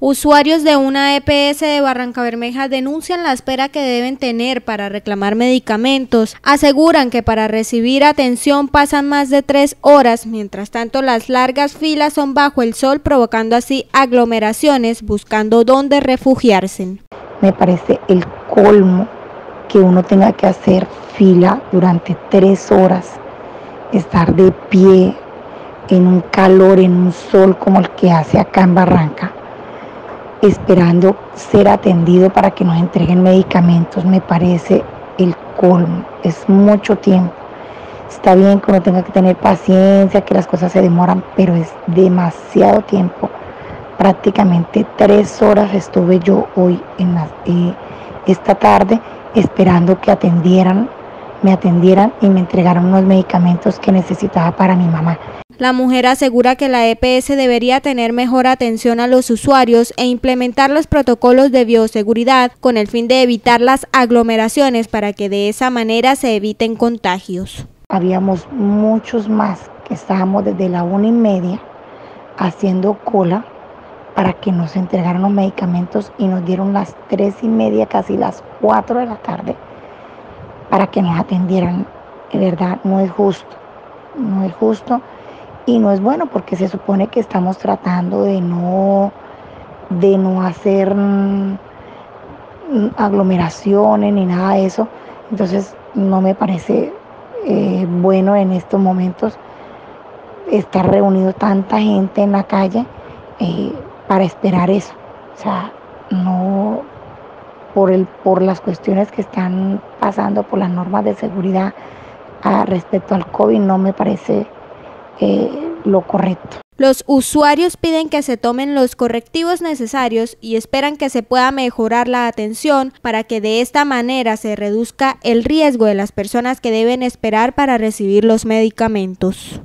Usuarios de una EPS de Barranca Bermeja denuncian la espera que deben tener para reclamar medicamentos. Aseguran que para recibir atención pasan más de tres horas, mientras tanto las largas filas son bajo el sol, provocando así aglomeraciones, buscando dónde refugiarse. Me parece el colmo que uno tenga que hacer fila durante tres horas, estar de pie en un calor, en un sol como el que hace acá en Barranca esperando ser atendido para que nos entreguen medicamentos. Me parece el colmo, es mucho tiempo. Está bien que uno tenga que tener paciencia, que las cosas se demoran, pero es demasiado tiempo. Prácticamente tres horas estuve yo hoy en la, eh, esta tarde esperando que atendieran, me atendieran y me entregaran unos medicamentos que necesitaba para mi mamá. La mujer asegura que la EPS debería tener mejor atención a los usuarios e implementar los protocolos de bioseguridad con el fin de evitar las aglomeraciones para que de esa manera se eviten contagios. Habíamos muchos más que estábamos desde la una y media haciendo cola para que nos entregaran los medicamentos y nos dieron las tres y media, casi las cuatro de la tarde, para que nos atendieran. De verdad, no es justo, no es justo y no es bueno porque se supone que estamos tratando de no, de no hacer mm, aglomeraciones ni nada de eso. Entonces no me parece eh, bueno en estos momentos estar reunido tanta gente en la calle eh, para esperar eso. O sea, no por, el, por las cuestiones que están pasando, por las normas de seguridad ah, respecto al COVID, no me parece eh, lo correcto. Los usuarios piden que se tomen los correctivos necesarios y esperan que se pueda mejorar la atención para que de esta manera se reduzca el riesgo de las personas que deben esperar para recibir los medicamentos.